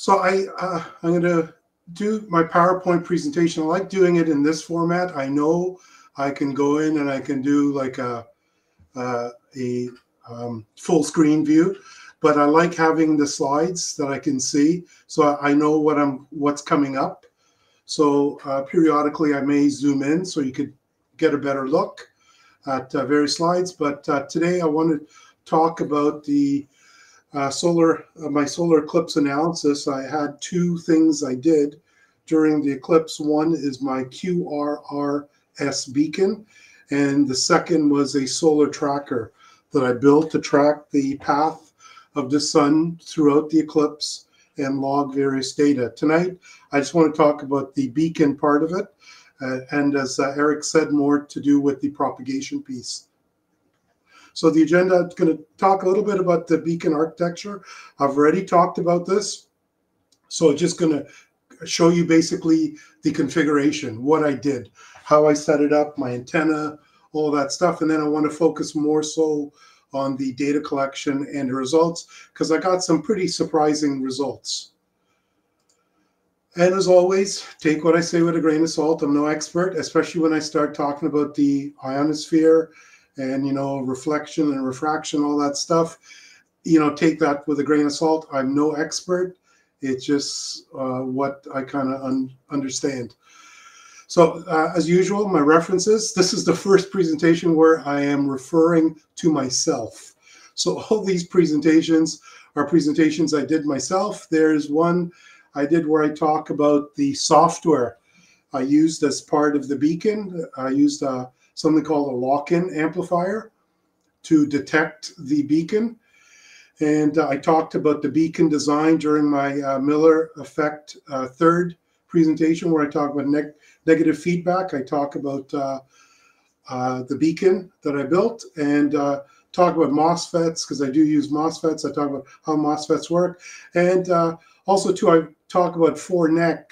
So I, uh, I'm going to do my PowerPoint presentation. I like doing it in this format. I know I can go in and I can do like a, uh, a um, full screen view, but I like having the slides that I can see, so I know what I'm what's coming up. So uh, periodically I may zoom in so you could get a better look at uh, various slides. But uh, today I want to talk about the uh, solar uh, my solar eclipse analysis. I had two things I did during the eclipse. One is my QRRS beacon, and the second was a solar tracker that I built to track the path of the sun throughout the eclipse and log various data. Tonight, I just want to talk about the beacon part of it, uh, and as uh, Eric said, more to do with the propagation piece. So the agenda is going to talk a little bit about the beacon architecture. I've already talked about this. So I'm just going to show you basically the configuration, what I did, how I set it up, my antenna, all that stuff. And then I want to focus more so on the data collection and results because I got some pretty surprising results. And as always, take what I say with a grain of salt. I'm no expert, especially when I start talking about the ionosphere and you know reflection and refraction, all that stuff. You know, take that with a grain of salt. I'm no expert. It's just uh, what I kind of un understand. So uh, as usual, my references, this is the first presentation where I am referring to myself. So all these presentations are presentations I did myself. There's one I did where I talk about the software I used as part of the beacon. I used uh, something called a lock-in amplifier to detect the beacon. And uh, I talked about the beacon design during my uh, Miller effect uh, third presentation where I talk about neg negative feedback. I talk about uh, uh, the beacon that I built and uh, talk about MOSFETs because I do use MOSFETs. I talk about how MOSFETs work. And also too, I talk about 4NEC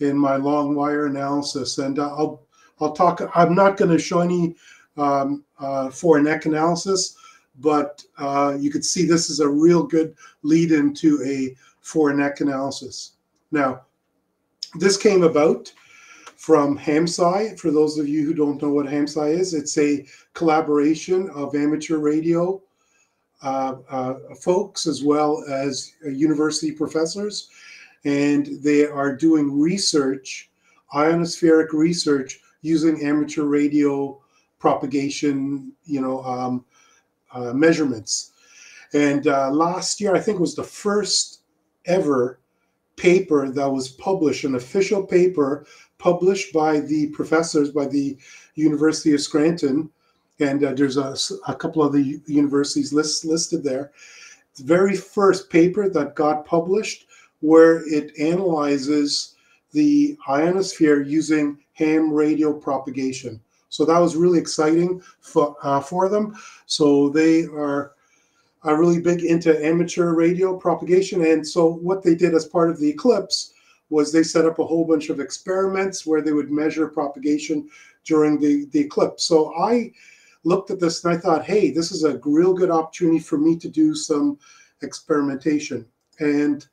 in my long wire analysis. And I'll, I'll talk, I'm not going to show any um, uh, 4NEC analysis, but you could see this is a real good lead into a 4NEC analysis. Now, this came about from HamSci. For those of you who don't know what HamSci is, it's a collaboration of amateur radio uh, uh, folks as well as uh, university professors. And they are doing research, ionospheric research, using amateur radio propagation, you know, um, uh, measurements. And uh, last year, I think was the first ever paper that was published, an official paper published by the professors by the University of Scranton. And uh, there's a, a, couple of the universities list, listed there. The very first paper that got published where it analyzes the ionosphere using ham radio propagation. So that was really exciting for, uh, for them. So they are are really big into amateur radio propagation. And so what they did as part of the eclipse was they set up a whole bunch of experiments where they would measure propagation during the, the eclipse. So I looked at this and I thought, hey, this is a real good opportunity for me to do some experimentation. And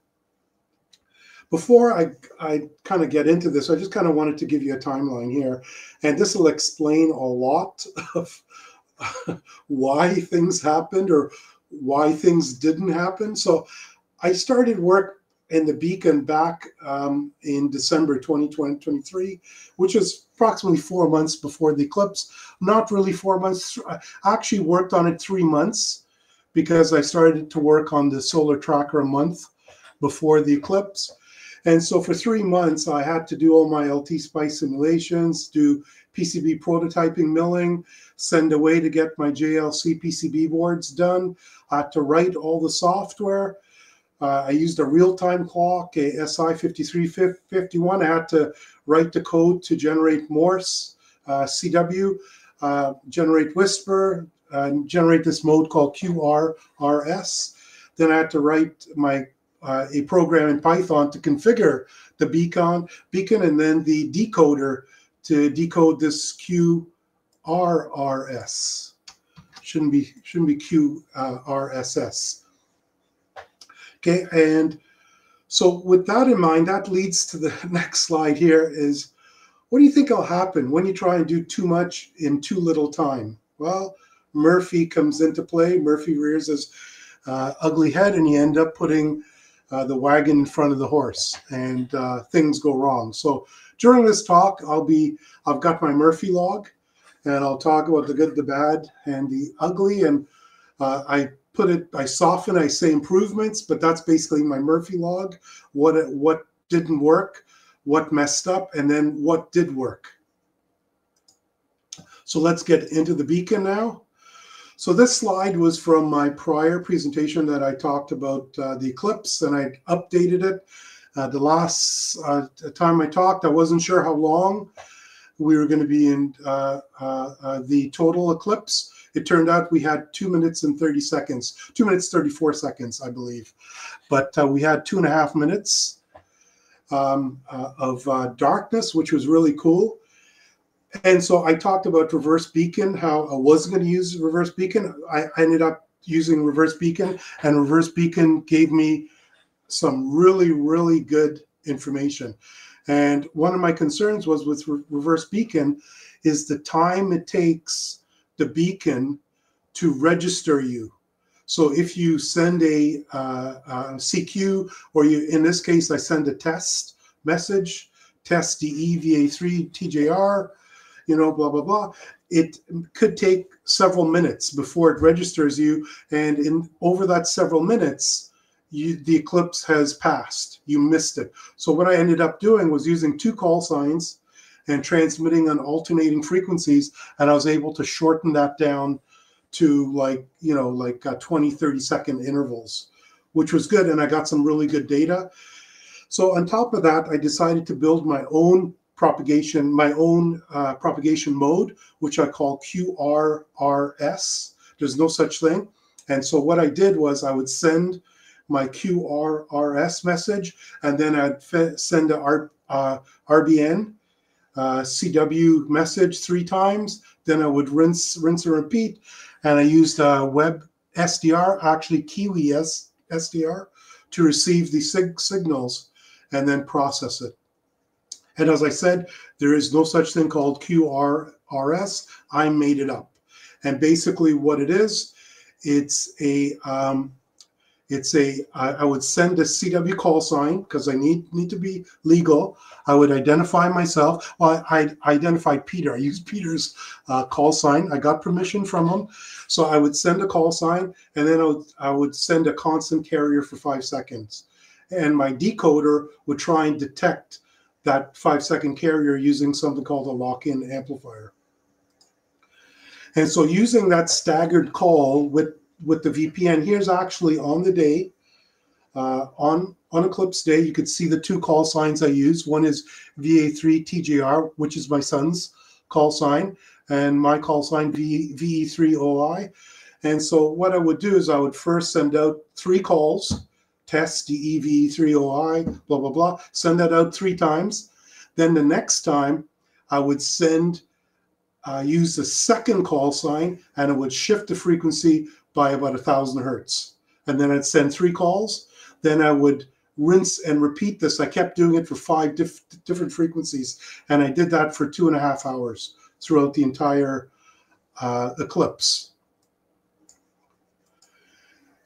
before I, I kind of get into this, I just kind of wanted to give you a timeline here. And this will explain a lot of why things happened or why things didn't happen. So I started work in the Beacon back um, in December 2023, which is approximately four months before the eclipse. Not really four months. I actually worked on it three months because I started to work on the solar tracker a month before the eclipse. And so for three months, I had to do all my LT SPICE simulations, do PCB prototyping milling, send away to get my JLC PCB boards done. I had to write all the software. Uh, I used a real-time clock, a SI5351. I had to write the code to generate Morse, uh, CW, uh, generate WSPR, generate this mode called QRRS. Then I had to write my uh, a program in Python to configure the beacon, beacon, and then the decoder to decode this QRRS. Shouldn't be shouldn't be QRSS. Okay, and So with that in mind, that leads to the next slide here is, what do you think will happen when you try and do too much in too little time? Well, Murphy comes into play. Murphy rears his uh, ugly head and you end up putting uh, the wagon in front of the horse and uh, things go wrong. So during this talk, I'll be, I've got my Murphy log and I'll talk about the good, the bad, and the ugly. And uh, I put it, I soften, I say improvements, but that's basically my Murphy log. What what didn't work, what messed up, and then what did work. So let's get into the beacon now. So this slide was from my prior presentation that I talked about uh, the eclipse, and I updated it. Uh, the last uh, time I talked, I wasn't sure how long we were going to be in uh, uh, uh, the total eclipse. It turned out we had two minutes and 30 seconds, two minutes, 34 seconds, I believe. But we had two and a half minutes um, of darkness, which was really cool. And so I talked about reverse beacon, how I wasn't going to use reverse beacon. I, I ended up using reverse beacon, and reverse beacon gave me some really, really good information. And one of my concerns was with re reverse beacon is the time it takes the beacon to register you. So if you send a, uh, a CQ, or you, in this case, I send a test message, test DEVA3 TJR, you know, blah, blah, blah. It could take several minutes before it registers you. And in over that several minutes, you, the eclipse has passed. You missed it. So what I ended up doing was using two call signs and transmitting on alternating frequencies. And I was able to shorten that down to like, you know, like uh, 20, 30 second intervals, which was good. And I got some really good data. So on top of that, I decided to build my own propagation, my own uh, propagation mode, which I call QRRS. There's no such thing. And so what I did was I would send my QRRS message, and then I'd send a R, uh, RBN uh, CW message three times. Then I would rinse, rinse and repeat. And I used a web SDR, actually Kiwi S, SDR, to receive the sig signals and then process it. And as I said, there is no such thing called QRRS. I made it up. And basically what it is, it's a um, it's a I, I would send a CW call sign because I need need to be legal. I would identify myself. Well, I, I identified Peter. I used Peter's uh, call sign. I got permission from him, so I would send a call sign, and then I would, I would send a constant carrier for five seconds, and my decoder would try and detect that five second carrier using something called a lock-in amplifier. And so using that staggered call with with the RBN. Here's actually on the day, uh, on, on Eclipse Day, you could see the two call signs I use. One is VA3 TJR, which is my son's call sign, and my call sign v, VE3OOI. And so what I would do is I would first send out three calls, test DEV3OI, blah, blah, blah, send that out three times. Then the next time I would send, uh, use the second call sign and it would shift the frequency by about a thousand hertz. And then I'd send three calls. Then I would rinse and repeat this. I kept doing it for five diff different frequencies. And I did that for two and a half hours throughout the entire uh, eclipse.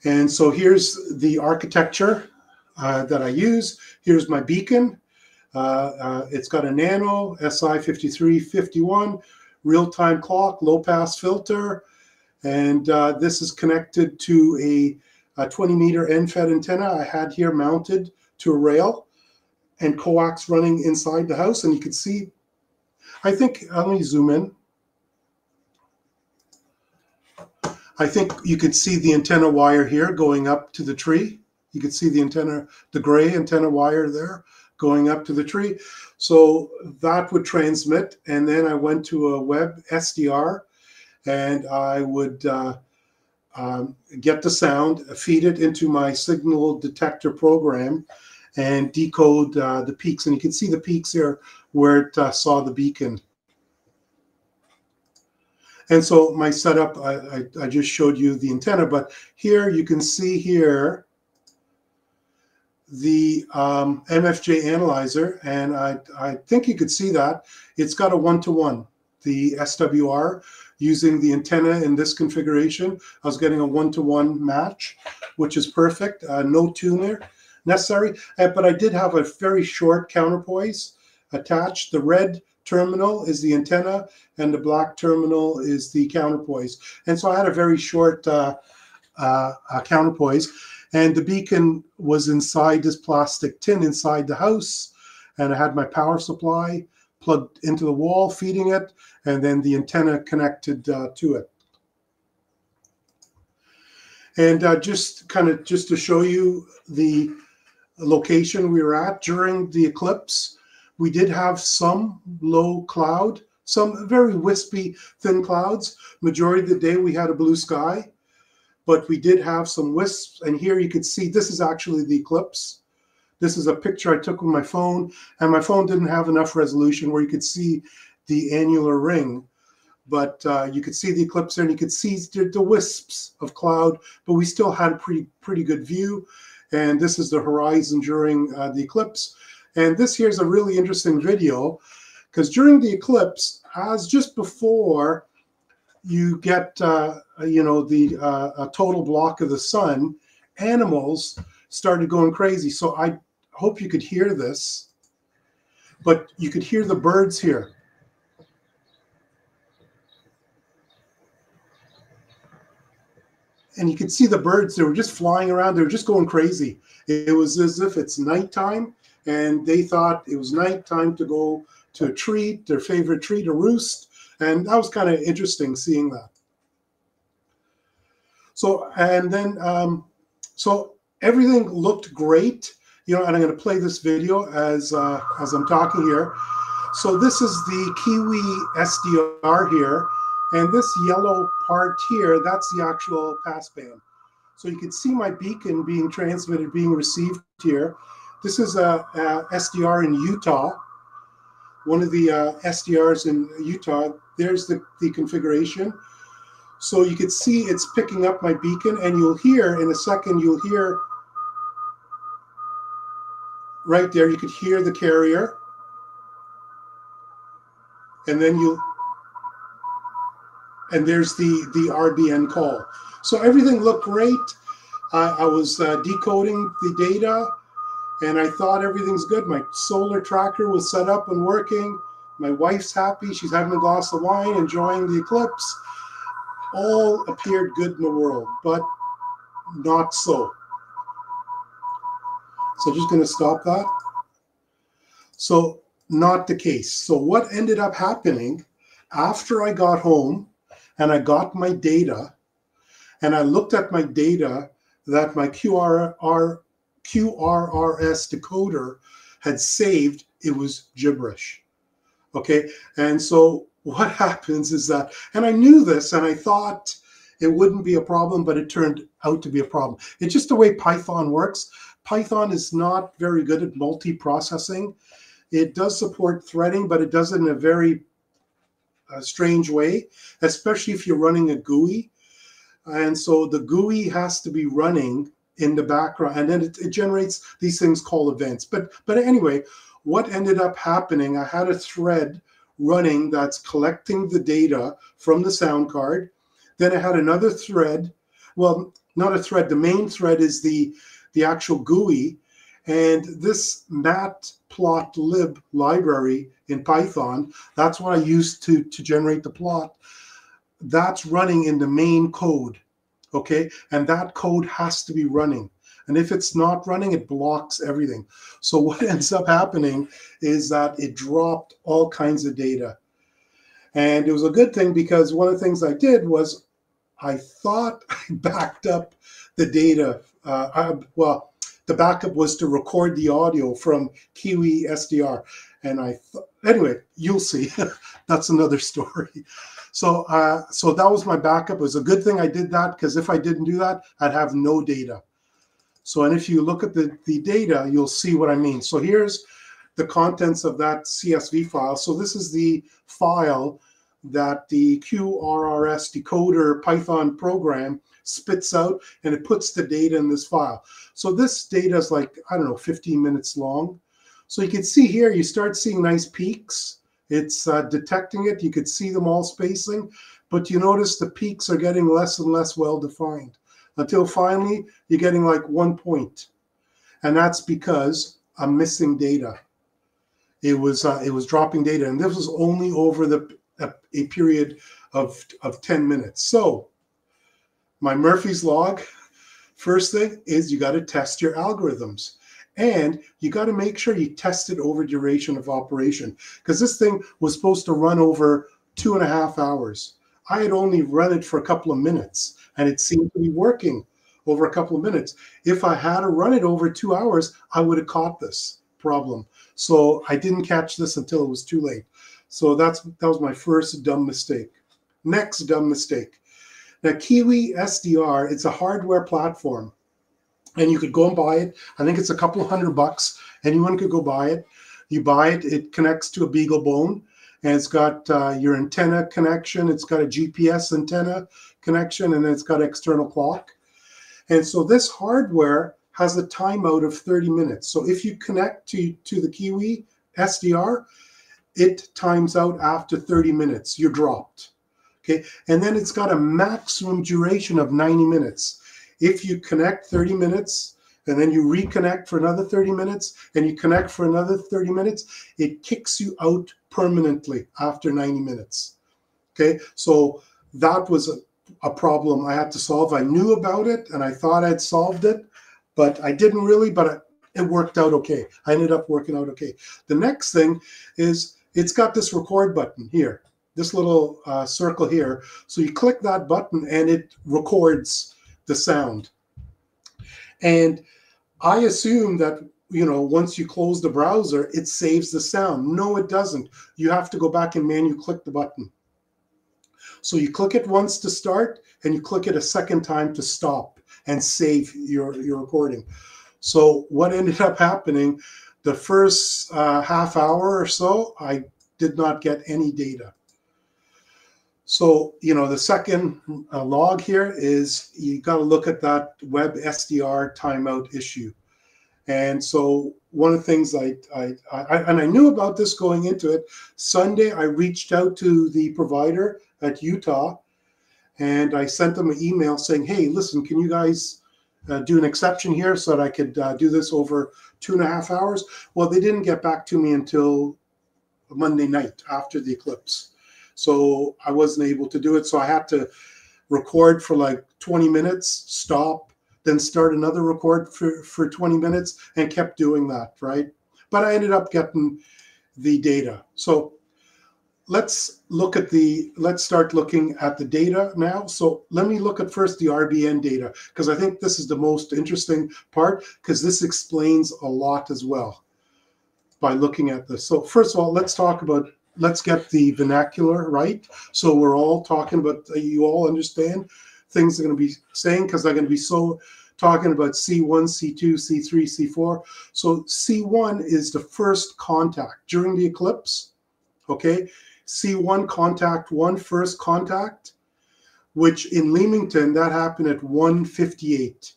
And so here's the architecture uh, that I use. Here's my beacon. Uh, uh it's got a nano SI5351, real-time clock, low-pass filter, and uh, this is connected to a, a 20 meter end-fed antenna I had here mounted to a rail and coax running inside the house. And you can see, I think, let me zoom in. I think you could see the antenna wire here going up to the tree. You could see the antenna, the gray antenna wire there going up to the tree. So that would transmit. And then I went to a web SDR and I would uh, um, get the sound, feed it into my signal detector program, and decode uh, the peaks. And you can see the peaks here where it uh, saw the beacon. And so my setup, I, I, I, just showed you the antenna, but here you can see here the um, MFJ analyzer, and I, I think you could see that. It's got a one-to-one, the SWR, using the antenna in this configuration. I was getting a one-to-one match, which is perfect. Uh, no tuner necessary, uh, but I did have a very short counterpoise attached. The red terminal is the antenna, and the black terminal is the counterpoise. And so I had a very short uh, uh, counterpoise. And the beacon was inside this plastic tin inside the house. And I had my power supply plugged into the wall, feeding it, and then the antenna connected uh, to it. And uh, just kind of just to show you the location we were at during the eclipse, we did have some low cloud, some very wispy thin clouds. Majority of the day we had a blue sky but we did have some wisps. And here you can see this is actually the eclipse. This is a picture I took with my phone, and my phone didn't have enough resolution where you could see the annular ring. But uh, you could see the eclipse there, and you could see the, the wisps of cloud. But we still had a pretty pretty good view. And this is the horizon during uh, the eclipse. And this here is a really interesting video because during the eclipse, as just before you get uh, you know the uh, a total block of the sun animals started going crazy. So i hope you could hear this but you could hear the birds here. And you could see the birds they were just flying around they were just going crazy. It was as if it's nighttime and they thought it was night time to go to a tree their favorite tree to roost and that was kind of interesting seeing that. So, and then, um, so everything looked great, you know, and I'm going to play this video as, uh, as I'm talking here. So this is the Kiwi SDR here, and this yellow part here, that's the actual passband. So you can see my beacon being transmitted, being received here. This is a, a SDR in Utah, one of the uh, SDRs in Utah there's the, the configuration. So you can see it's picking up my beacon and you'll hear in a second, you'll hear right there, you could hear the carrier. And then you, and there's the, the RBN call. So everything looked great. I, I was uh, decoding the data and I thought everything's good. My solar tracker was set up and working. My wife's happy. She's having a glass of wine, enjoying the eclipse. All appeared good in the world, but not so. So just going to stop that. So not the case. So what ended up happening after I got home and I got my data and I looked at my data that my QRR, QRRS decoder had saved, it was gibberish. Okay. And so what happens is that, and I knew this and I thought it wouldn't be a problem, but it turned out to be a problem. It's just the way Python works. Python is not very good at multi-processing. It does support threading, but it does it in a very uh, strange way, especially if you're running a GUI. And so the GUI has to be running in the background, and then it, it generates these things called events. But but anyway, what ended up happening, I had a thread running that's collecting the data from the sound card. Then I had another thread, well, not a thread, the main thread is the, the actual GUI. And this matplotlib library in Python, that's what I used to, to generate the plot. That's running in the main code, okay? And that code has to be running. And if it's not running, it blocks everything. So what ends up happening is that it dropped all kinds of data. And it was a good thing because one of the things I did was I thought I backed up the data. Uh, I, well, the backup was to record the audio from Kiwi SDR. And I, anyway, you'll see. That's another story. So, uh, so that was my backup. It was a good thing I did that because if I didn't do that, I'd have no data. So, and if you look at the, the data, you'll see what I mean. So here's the contents of that CSV file. So this is the file that the QRRS decoder Python program spits out and it puts the data in this file. So this data is like, I don't know, 15 minutes long. So you can see here, you start seeing nice peaks. It's uh, detecting it. You could see them all spacing, but you notice the peaks are getting less and less well defined until finally you're getting like one point. And that's because I'm missing data. It was uh, it was dropping data, and this was only over the a, a period of of 10 minutes. So my Murphy's log, first thing is you got to test your algorithms. And you got to make sure you test it over duration of operation because this thing was supposed to run over two and a half hours. I had only run it for a couple of minutes and it seemed to be working over a couple of minutes. If I had to run it over two hours, I would have caught this problem. So I didn't catch this until it was too late. So that's that was my first dumb mistake. Next dumb mistake. Now Kiwi SDR, it's a hardware platform. And you could go and buy it. I think it's a couple hundred bucks. Anyone could go buy it. You buy it, it connects to a BeagleBone and it's got uh, your antenna connection. It's got a GPS antenna connection, and it's got external clock. And so this hardware has a timeout of 30 minutes. So if you connect to, to the Kiwi SDR, it times out after 30 minutes. You're dropped. Okay. And then it's got a maximum duration of 90 minutes. If you connect 30 minutes and then you reconnect for another 30 minutes and you connect for another 30 minutes, it kicks you out permanently after 90 minutes. Okay. So that was a, a problem I had to solve. I knew about it and I thought I'd solved it, but I didn't really, but it worked out okay. I ended up working out okay. The next thing is it's got this record button here, this little uh, circle here. So you click that button and it records the sound. And I assume that you know once you close the browser, it saves the sound. No, it doesn't. You have to go back and manually click the button. So you click it once to start and you click it a second time to stop and save your, your recording. So what ended up happening, the first uh, half hour or so, I did not get any data. So, you know, the second uh, log here is you got to look at that web SDR timeout issue. And so one of the things I, I, I, and I knew about this going into it. Sunday, I reached out to the provider at Utah, and I sent them an email saying, "Hey, listen, can you guys uh, do an exception here so that I could uh, do this over two and a half hours?" Well, they didn't get back to me until Monday night after the eclipse, so I wasn't able to do it. So I had to record for like 20 minutes, stop, then start another record for, for 20 minutes, and kept doing that, right? But I ended up getting the data. So let's look at the let's start looking at the data now so let me look at first the rbn data because i think this is the most interesting part because this explains a lot as well by looking at this so first of all let's talk about let's get the vernacular right. So we're all talking but uh, you all understand things are going to be saying because they're going to be so talking about c1 c2 c3 c4 so c1 is the first contact during the eclipse okay? C1 contact one first contact, which in Leamington, that happened at 158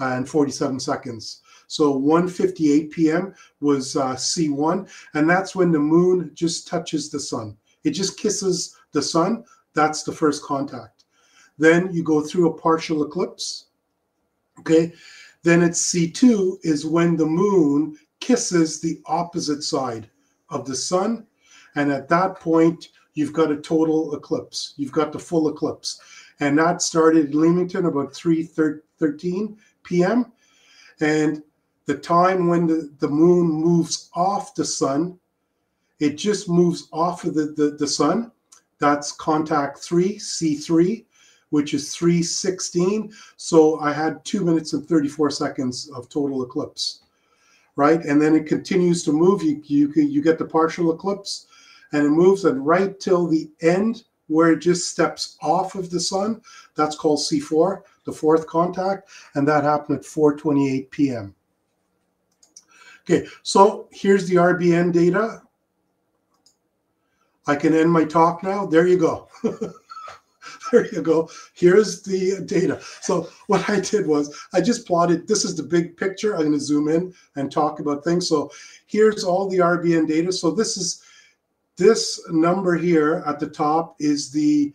and 47 seconds. So 1:58 p.m. was uh, C1, and that's when the moon just touches the sun. It just kisses the sun. That's the first contact. Then you go through a partial eclipse. Okay. Then it's C2 is when the moon kisses the opposite side of the sun and at that point, you've got a total eclipse. You've got the full eclipse. And that started in Leamington about 3.13 p.m. And the time when the, the moon moves off the sun, it just moves off of the, the, the sun. That's contact 3, C3, which is 316. So I had two minutes and 34 seconds of total eclipse, right? And then it continues to move. You, you, you get the partial eclipse and it moves and right till the end where it just steps off of the sun. That's called C4, the fourth contact, and that happened at 4:28 p.m. Okay, so here's the RBN data. I can end my talk now. There you go. there you go. Here's the data. So what I did was I just plotted, this is the big picture. I'm gonna zoom in and talk about things. So here's all the RBN data. So this is, this number here at the top is the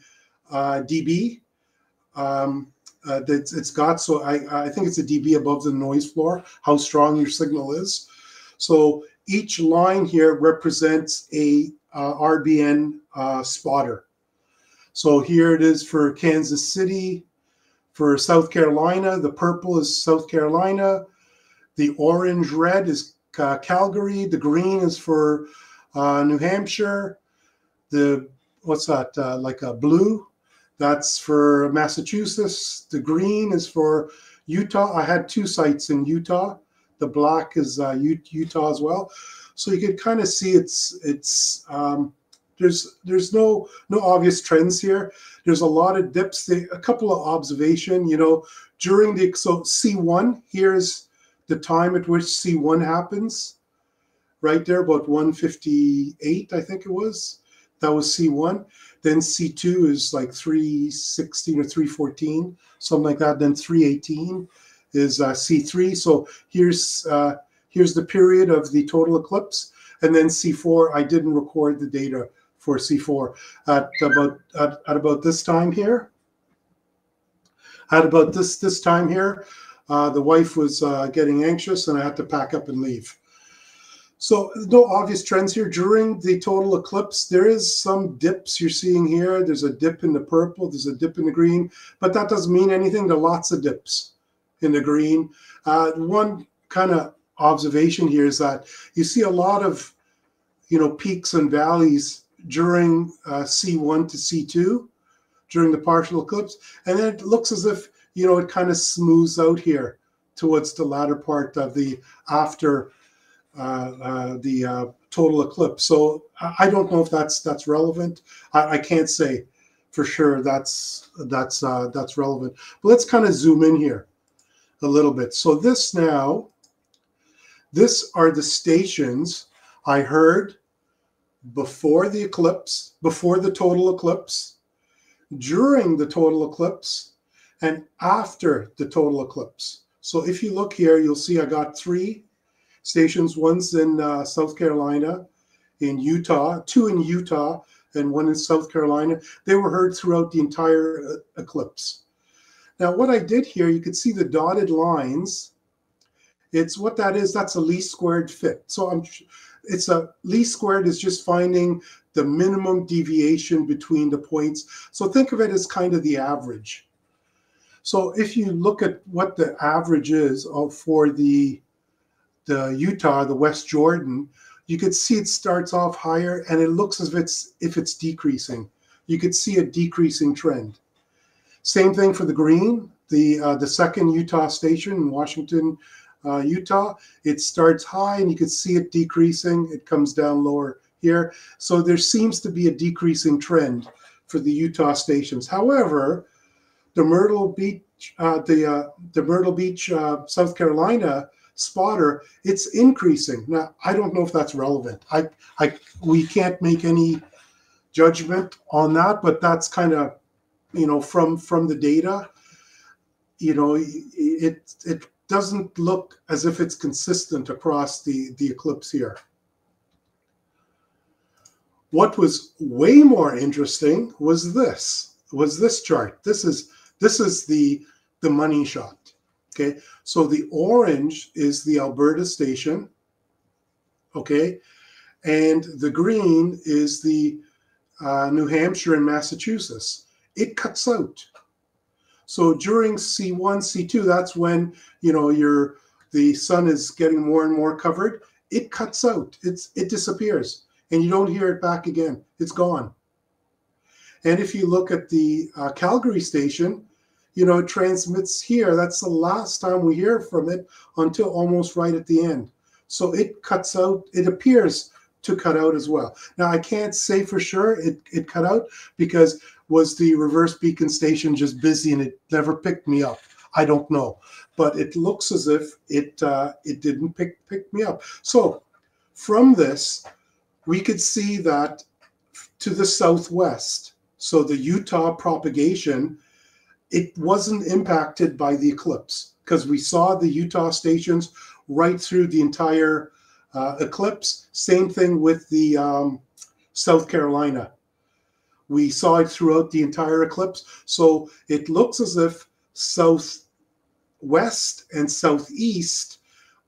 uh, dB um, uh, that it's got. So I, I think it's a dB above the noise floor, how strong your signal is. So each line here represents a uh, RBN uh, spotter. So here it is for Kansas City, for South Carolina. The purple is South Carolina. The orange red is uh, Calgary. The green is for uh, New Hampshire. The what's that? Uh, like a blue. That's for Massachusetts. The green is for Utah. I had two sites in Utah. The black is uh, Utah as well. So you can kind of see it's it's um, there's there's no no obvious trends here. There's a lot of dips. a couple of observation. You know, during the so C1 here's the time at which C1 happens. Right there, about 158, I think it was. That was C1. Then C2 is like 316 or 314, something like that. Then 318 is uh, C3. So here's uh, here's the period of the total eclipse. And then C4, I didn't record the data for C4 at about at, at about this time here. At about this this time here, uh, the wife was uh, getting anxious, and I had to pack up and leave. So no obvious trends here during the total eclipse. There is some dips you're seeing here. There's a dip in the purple. There's a dip in the green, but that doesn't mean anything. There are lots of dips in the green. Uh, one kind of observation here is that you see a lot of, you know, peaks and valleys during uh, C1 to C2 during the partial eclipse. And then it looks as if, you know, it kind of smooths out here towards the latter part of the after uh, uh, the uh, total eclipse. So I don't know if that's that's relevant. I, I can't say for sure that's that's uh, that's relevant. But let's kind of zoom in here a little bit. So this now, this are the stations I heard before the eclipse, before the total eclipse, during the total eclipse, and after the total eclipse. So if you look here, you'll see I got three stations. One's in uh, South Carolina, in Utah, two in Utah, and one in South Carolina. They were heard throughout the entire uh, eclipse. Now, what I did here, you could see the dotted lines. It's what that is. That's a least squared fit. So I'm it's a least squared is just finding the minimum deviation between the points. So think of it as kind of the average. So if you look at what the average is for the the Utah, the West Jordan, you could see it starts off higher and it looks as if it's if it's decreasing. You could see a decreasing trend. Same thing for the green, the uh, the second Utah station in Washington, uh, Utah. It starts high and you can see it decreasing. It comes down lower here. So there seems to be a decreasing trend for the Utah stations. However, the Myrtle Beach, uh, the uh, the Myrtle Beach, uh, South Carolina spotter, it's increasing. Now I don't know if that's relevant. I I we can't make any judgment on that, but that's kind of you know from from the data. You know, it it doesn't look as if it's consistent across the, the eclipse here. What was way more interesting was this, was this chart. This is this is the the money shot. Okay, so the orange is the Alberta station. Okay, and the green is the uh, New Hampshire and Massachusetts. It cuts out. So during C1, C2, that's when you know your the sun is getting more and more covered. It cuts out. It's it disappears, and you don't hear it back again. It's gone. And if you look at the uh, Calgary station, you know it transmits here. That's the last time we hear from it until almost right at the end. So it cuts out. It appears to cut out as well. Now I can't say for sure it, it cut out because was the reverse beacon station just busy and it never picked me up? I don't know, but it looks as if it uh, it didn't pick pick me up. So from this, we could see that to the southwest. So the Utah propagation, it wasn't impacted by the eclipse because we saw the Utah stations right through the entire uh, eclipse. Same thing with the um, South Carolina. We saw it throughout the entire eclipse. So it looks as if southwest and southeast,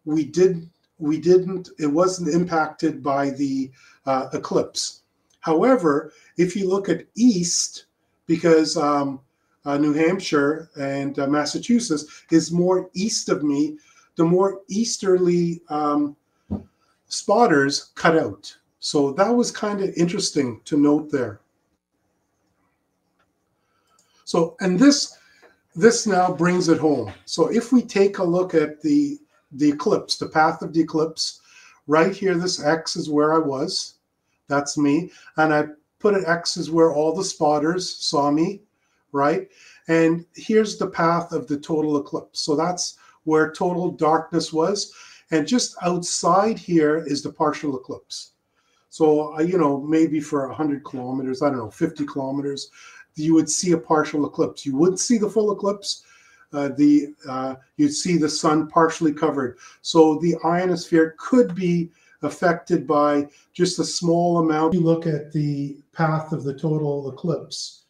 we did we didn't it wasn't impacted by the uh, eclipse. However, if you look at east, because um, uh, New Hampshire and uh, Massachusetts is more east of me, the more easterly um, spotters cut out. So that was kind of interesting to note there. So, and this this now brings it home. So if we take a look at the the eclipse, the path of the eclipse, right here, this X is where I was. That's me. And I put an X is where all the spotters saw me, right? And here's the path of the total eclipse. So that's where total darkness was. And just outside here is the partial eclipse. So, uh, you know, maybe for 100 kilometers, I don't know, 50 kilometers, you would see a partial eclipse. You wouldn't see the full eclipse. Uh, the uh, you'd see the sun partially covered. So the ionosphere could be affected by just a small amount. You look at the path of the total eclipse,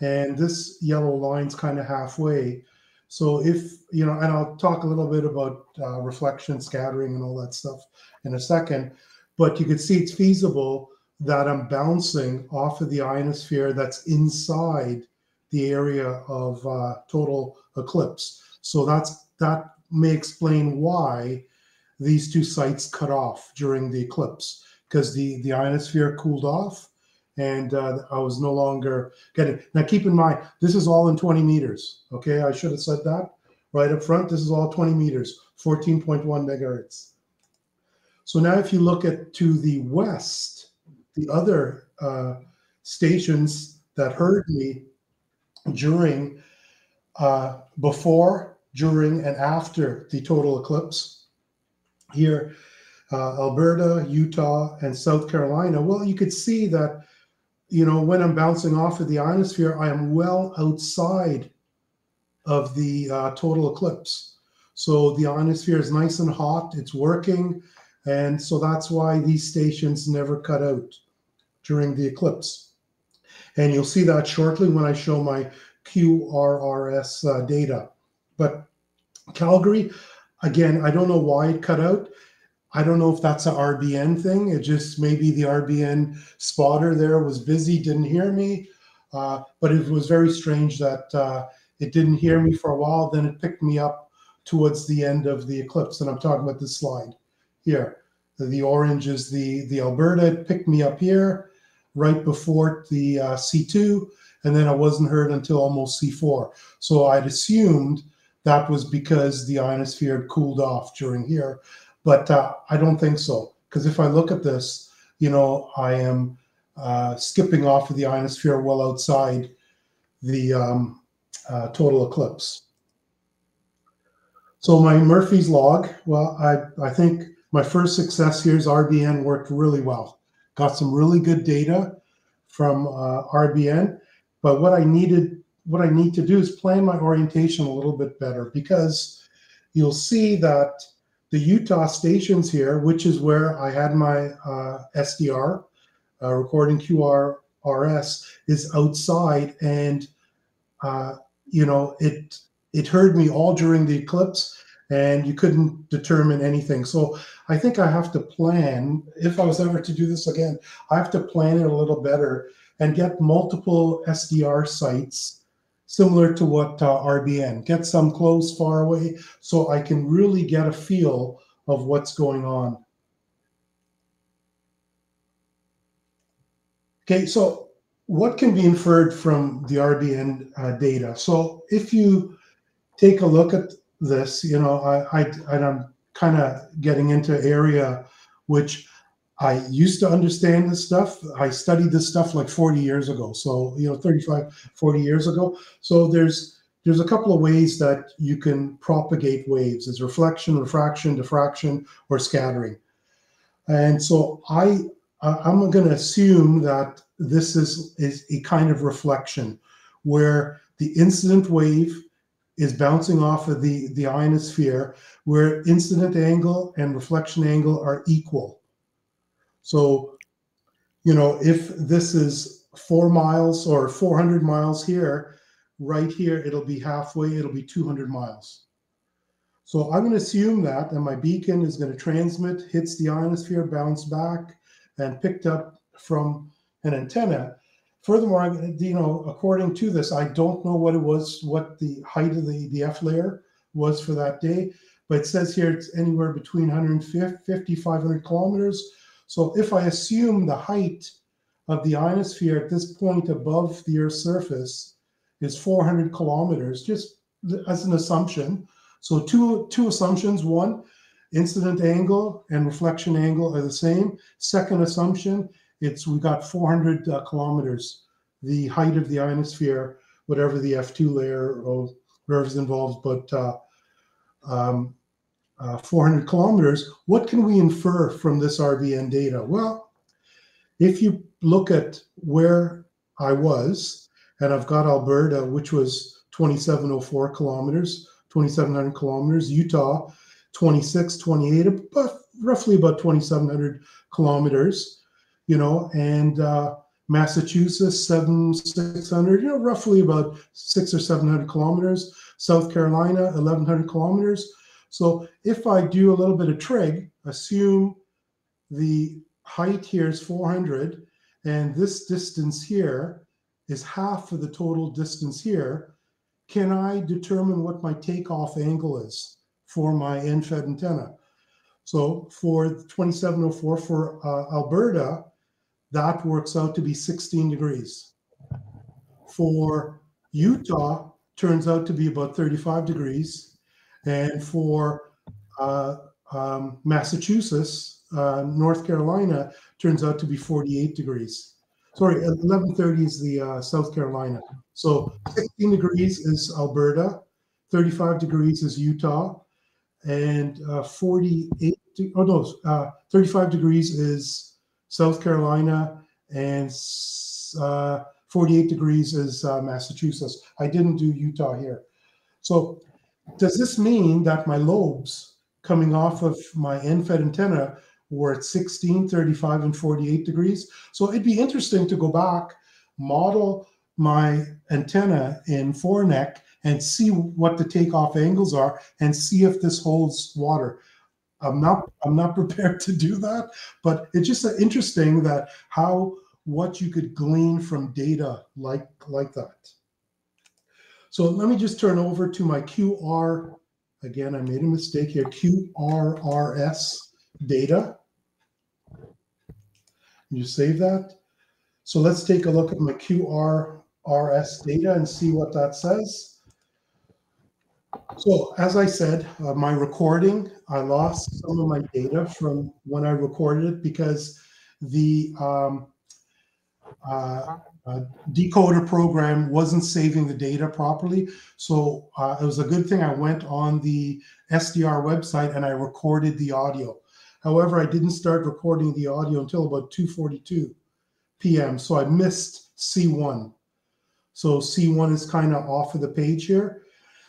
and this yellow line's kind of halfway. So if you know, and I'll talk a little bit about uh, reflection, scattering, and all that stuff in a second. But you can see it's feasible that I'm bouncing off of the ionosphere that's inside the area of uh, total eclipse. So that's that may explain why these two sites cut off during the eclipse because the the ionosphere cooled off and uh, I was no longer getting. Now keep in mind this is all in 20 meters. Okay, I should have said that right up front. This is all 20 meters, 14.1 megahertz. So now if you look at to the west, the other uh, stations that heard me during, uh, before, during, and after the total eclipse. Here, uh, Alberta, Utah, and South Carolina. Well, you could see that, you know, when I'm bouncing off of the ionosphere, I am well outside of the uh, total eclipse. So the ionosphere is nice and hot, it's working. And so that's why these stations never cut out during the eclipse. And you'll see that shortly when I show my QRRS uh, data. But Calgary, again, I don't know why it cut out. I don't know if that's an RBN thing. It just maybe the RBN spotter there was busy, didn't hear me. Uh, but it was very strange that uh, it didn't hear me for a while. Then it picked me up towards the end of the eclipse. And I'm talking about this slide here. The orange is the, the Alberta. It picked me up here right before the uh, C2, and then I wasn't heard until almost C4. So I'd assumed that was because the ionosphere had cooled off during here, but uh, I don't think so. Because if I look at this, you know, I am uh, skipping off of the ionosphere well outside the um, uh, total eclipse. So my Murphy's log, well, I, I think my first success here is RBN worked really well got some really good data from uh, RBN. But what I needed, what I need to do is plan my orientation a little bit better because you'll see that the Utah stations here, which is where I had my uh, SDR, uh, recording QRRS, is outside, and uh, you know it it heard me all during the eclipse, and you couldn't determine anything. So I think I have to plan, if I was ever to do this again, I have to plan it a little better and get multiple SDR sites similar to what uh, RBN, get some close, far away, so I can really get a feel of what's going on. Okay, so what can be inferred from the RBN uh, data? So if you take a look at this, you know, I, I, I'm kind of getting into area which I used to understand this stuff. I studied this stuff like 40 years ago. So, you know, 35, 40 years ago. So there's there's a couple of ways that you can propagate waves. It's reflection, refraction, diffraction, or scattering. And so I I'm going to assume that this is, is a kind of reflection where the incident wave is bouncing off of the, the ionosphere, where incident angle and reflection angle are equal. So, you know, if this is four miles or 400 miles here, right here, it'll be halfway, it'll be 200 miles. So I'm going to assume that, and my beacon is going to transmit, hits the ionosphere, bounce back, and picked up from an antenna. Furthermore, you know, according to this, I don't know what it was, what the height of the, the F layer was for that day, but it says here it's anywhere between 150, 500 kilometers. So if I assume the height of the ionosphere at this point above the Earth's surface is 400 kilometers, just as an assumption, so two, two assumptions. One, incident angle and reflection angle are the same. Second assumption, it's we've got 400 uh, kilometers, the height of the ionosphere, whatever the F2 layer or whatever's involved, but uh, um, uh, 400 kilometers. What can we infer from this RBN data? Well, if you look at where I was, and I've got Alberta, which was 2704 kilometers, 2,700 kilometers. Utah, 26, 28, about roughly about 2,700 kilometers, you know, and uh, Massachusetts, seven, 600, you know, roughly about six or 700 kilometers. South Carolina, 1,100 kilometers. So if I do a little bit of trig, assume the height here is 400, and this distance here is half of the total distance here, can I determine what my takeoff angle is for my end-fed antenna? So for 2704 for uh, Alberta, that works out to be 16 degrees. For Utah, turns out to be about 35 degrees. And for uh, um, Massachusetts, uh, North Carolina, turns out to be 48 degrees sorry, 1130 is the uh, South Carolina. So 16 degrees is Alberta, 35 degrees is Utah, and uh, 48, oh no, uh, 35 degrees is South Carolina, and uh, 48 degrees is Massachusetts. I didn't do Utah here. So does this mean that my lobes coming off of my end-fed antenna were at 16, 35, and 48 degrees. So it'd be interesting to go back, model my antenna in 4NEC and see what the takeoff angles are and see if this holds water. I'm not I'm not prepared to do that, but it's just interesting that how what you could glean from data like like that. So let me just turn over to my QR. Again, I made a mistake here. QRRS data. You save that. So let's take a look at my QRRS data and see what that says. So as I said, uh, my recording, I lost some of my data from when I recorded it because the um, uh, uh, decoder program wasn't saving the data properly. So uh, it was a good thing I went on the SDR website and I recorded the audio. However, I didn't start recording the audio until about 2:42 p.m. So I missed C1. So C1 is kind of off of the page here.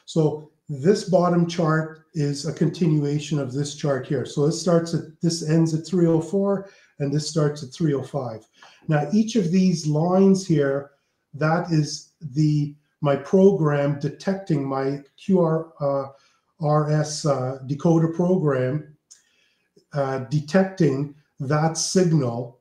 So this bottom chart is a continuation of this chart here. So this starts at this ends at 304 and this starts at 305. Now each of these lines here, that is the my program detecting my QR uh, RS uh, decoder program uh, detecting that signal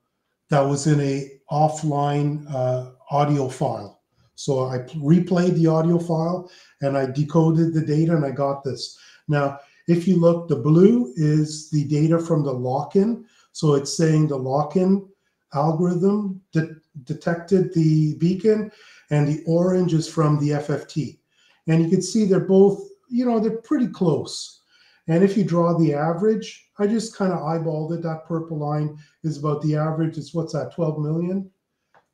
that was in a offline uh, audio file. So I replayed the audio file and I decoded the data and I got this. Now, if you look, the blue is the data from the lock-in. So it's saying the lock-in algorithm de detected the beacon and the orange is from the FFT. And you can see they're both, you know, they're pretty close. And if you draw the average, I just kind of eyeballed it. That purple line is about the average. It's what's that, 12 million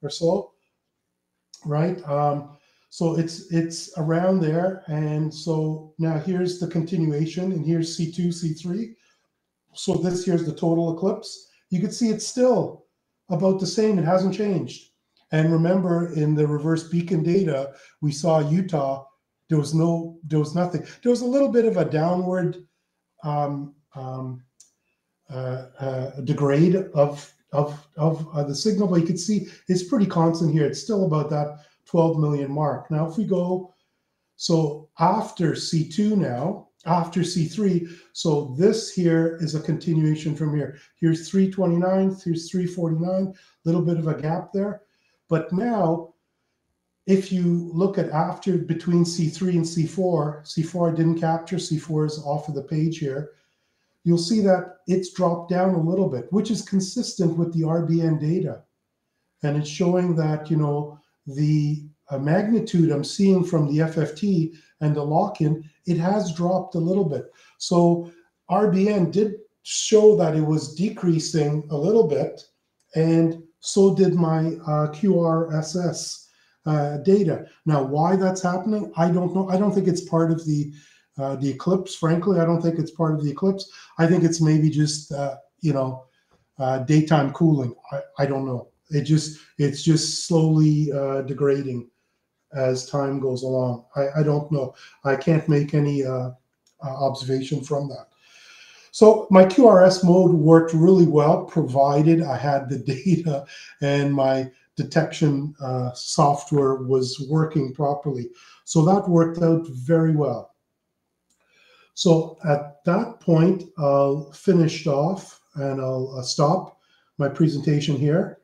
or so, right? Um, so it's it's around there. And so now here's the continuation, and here's C2, C3. So this here's the total eclipse. You can see it's still about the same. It hasn't changed. And remember, in the reverse beacon data, we saw Utah. There was no, there was nothing. There was a little bit of a downward um, um, uh, uh, degrade of of of uh, the signal, but you can see it's pretty constant here. It's still about that 12 million mark. Now, if we go, so after C2 now, after C3, so this here is a continuation from here. Here's 329, here's 349, little bit of a gap there. But now, if you look at after between C3 and C4, C4 I didn't capture, C4 is off of the page here you'll see that it's dropped down a little bit, which is consistent with the RBN data. And it's showing that, you know, the uh, magnitude I'm seeing from the FFT and the lock-in, it has dropped a little bit. So RBN did show that it was decreasing a little bit, and so did my uh, QRSS uh, data. Now, why that's happening, I don't know. I don't think it's part of the uh, the eclipse. Frankly, I don't think it's part of the eclipse. I think it's maybe just uh, you know uh, daytime cooling. I, I don't know. It just it's just slowly uh, degrading as time goes along. I, I don't know. I can't make any uh, uh, observation from that. So my QRS mode worked really well, provided I had the data and my detection uh, software was working properly. So that worked out very well. So at that point, I'll finish off and I'll uh, stop my presentation here.